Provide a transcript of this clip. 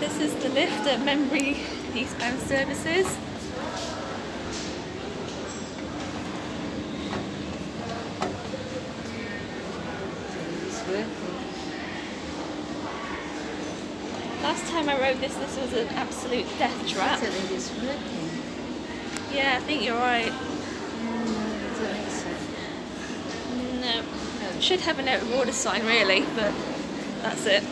This is the lift at Membury Eastbound Services. Last time I rode this, this was an absolute death trap. it's working. Yeah, I think you're right. No, should have a note of order sign really, but that's it.